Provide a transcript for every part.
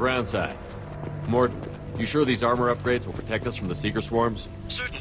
ground side. Mort, you sure these armor upgrades will protect us from the Seeker swarms? Certainty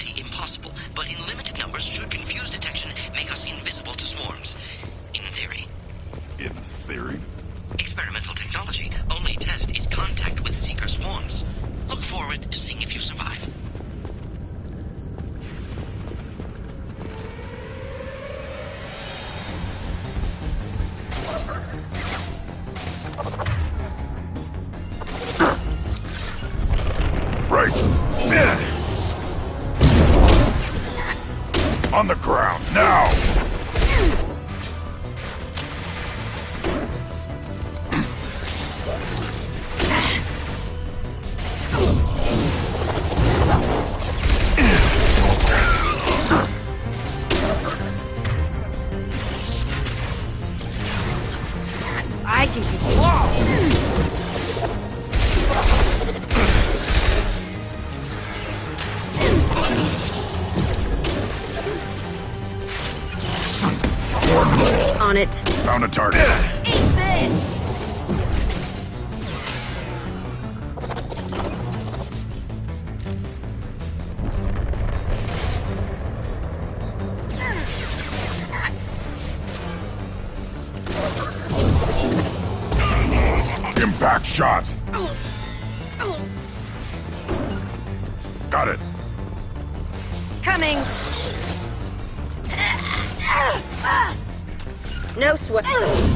On the ground, now! On it. Found a target. Eat this! Impact shot. Got it. Coming! No sweat.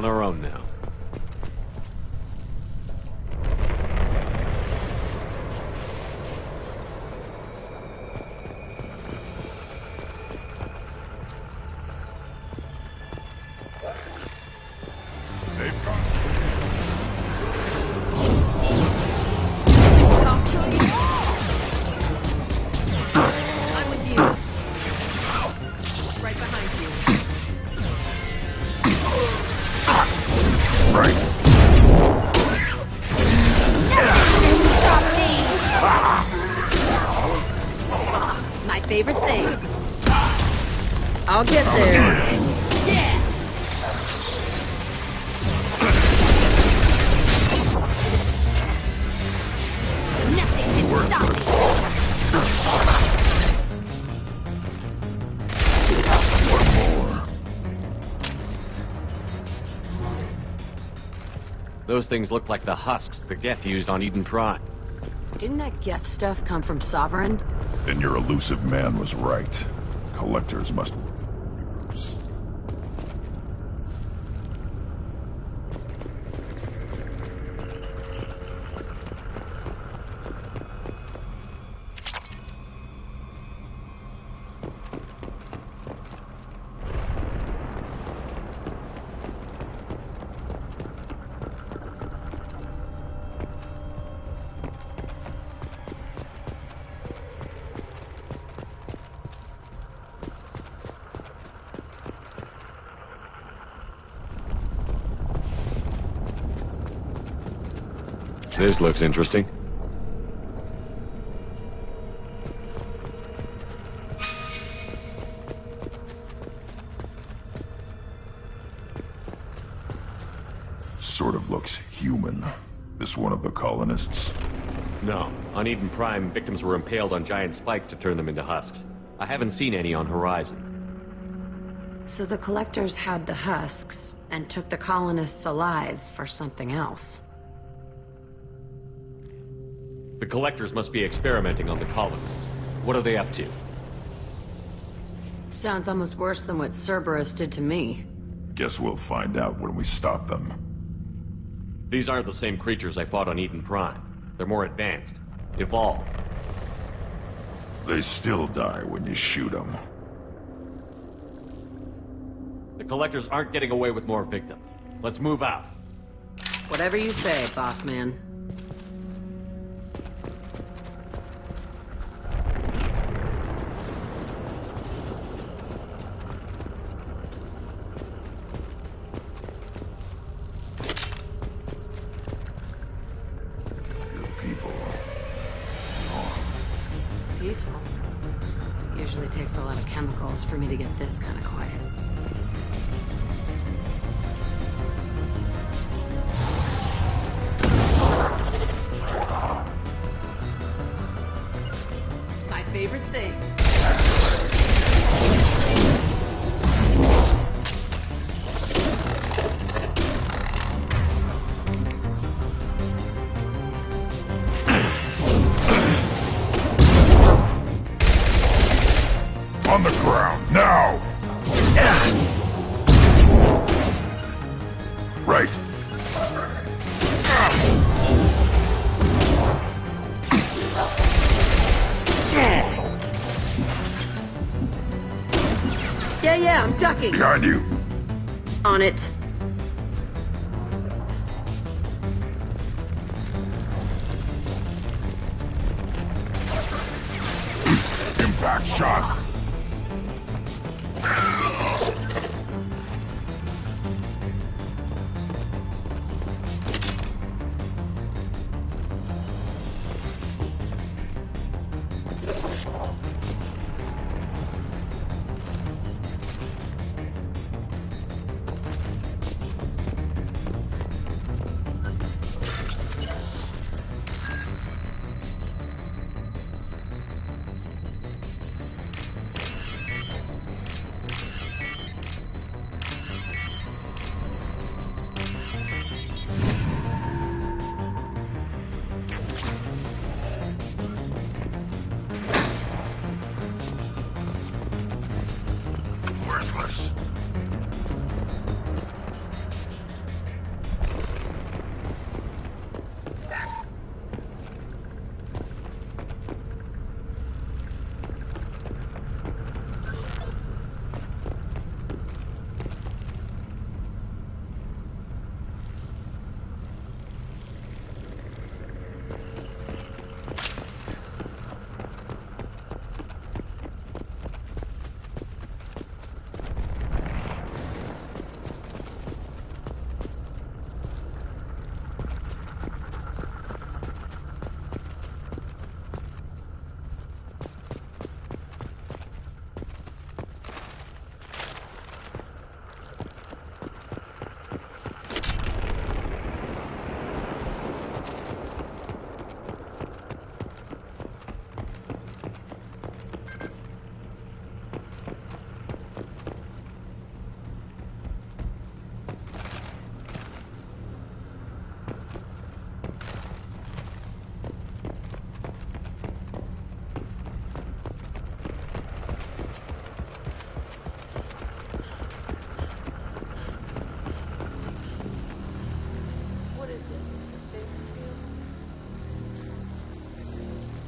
On our own now. Things look like the husks the Geth used on Eden Prime. Didn't that Geth stuff come from Sovereign? Then your Illusive Man was right. Collectors must This looks interesting. Sort of looks human. This one of the colonists? No. On Eden Prime, victims were impaled on giant spikes to turn them into husks. I haven't seen any on Horizon. So the collectors had the husks and took the colonists alive for something else. The collectors must be experimenting on the colonists. What are they up to? Sounds almost worse than what Cerberus did to me. Guess we'll find out when we stop them. These aren't the same creatures I fought on Eden Prime. They're more advanced. Evolved. They still die when you shoot them. The collectors aren't getting away with more victims. Let's move out. Whatever you say, boss man. Me to get this kind of quiet. Yeah, Behind you. On it.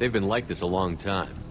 They've been like this a long time.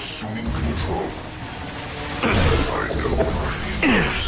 assuming control. I know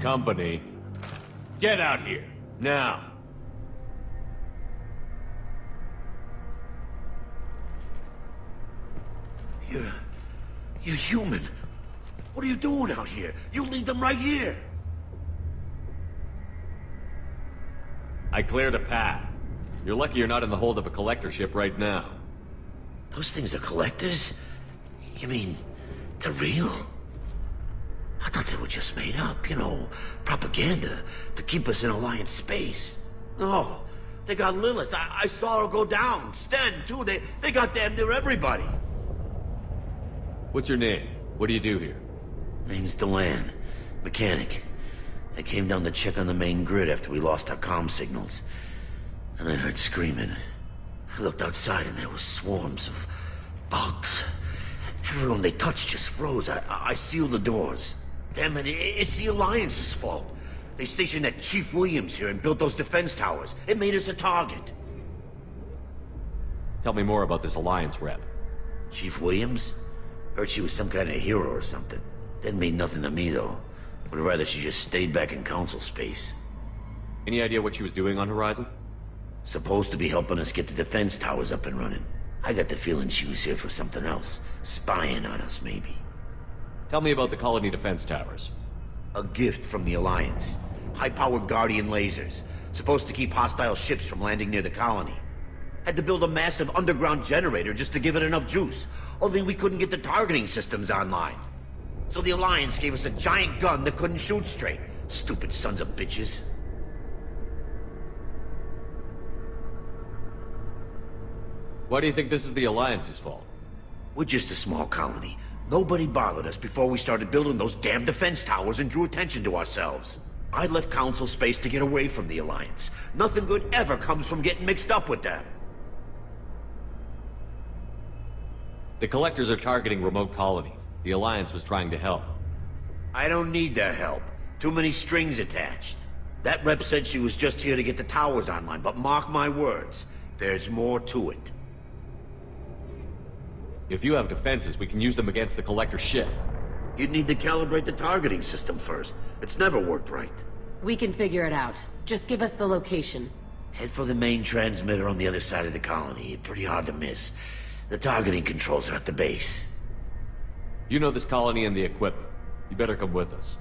Company. Get out here. Now. You're... you're human. What are you doing out here? You lead them right here. I cleared a path. You're lucky you're not in the hold of a collector ship right now. Those things are collectors? You mean, they're real? I thought they were just made up, you know, propaganda to keep us in Alliance space. No, they got Lilith. I, I saw her go down. Sten, too. They, they got damn near everybody. What's your name? What do you do here? Name's Delan. Mechanic. I came down to check on the main grid after we lost our comm signals. And I heard screaming. I looked outside and there were swarms of bugs. Everyone they touched just froze. I, I I sealed the doors. Damn it, it's the Alliance's fault. They stationed that Chief Williams here and built those defense towers. It made us a target. Tell me more about this Alliance rep. Chief Williams? Heard she was some kind of hero or something. Didn't mean nothing to me, though. Would rather she just stayed back in Council space. Any idea what she was doing on Horizon? Supposed to be helping us get the defense towers up and running. I got the feeling she was here for something else. Spying on us, maybe. Tell me about the colony defense towers. A gift from the Alliance. High-powered Guardian lasers. Supposed to keep hostile ships from landing near the colony. Had to build a massive underground generator just to give it enough juice. Only we couldn't get the targeting systems online. So the Alliance gave us a giant gun that couldn't shoot straight. Stupid sons of bitches. Why do you think this is the Alliance's fault? We're just a small colony. Nobody bothered us before we started building those damn defense towers and drew attention to ourselves. I left Council space to get away from the Alliance. Nothing good ever comes from getting mixed up with them. The Collectors are targeting remote colonies. The Alliance was trying to help. I don't need their help. Too many strings attached. That rep said she was just here to get the towers online, but mark my words, there's more to it. If you have defenses, we can use them against the Collector ship. You'd need to calibrate the targeting system first. It's never worked right. We can figure it out. Just give us the location. Head for the main transmitter on the other side of the colony. Pretty hard to miss. The targeting controls are at the base. You know this colony and the equipment. You better come with us.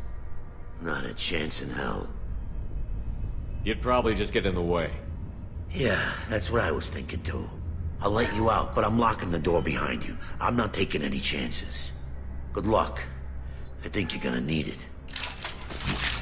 Not a chance in hell. You'd probably just get in the way. Yeah, that's what I was thinking too. I'll let you out, but I'm locking the door behind you. I'm not taking any chances. Good luck. I think you're gonna need it.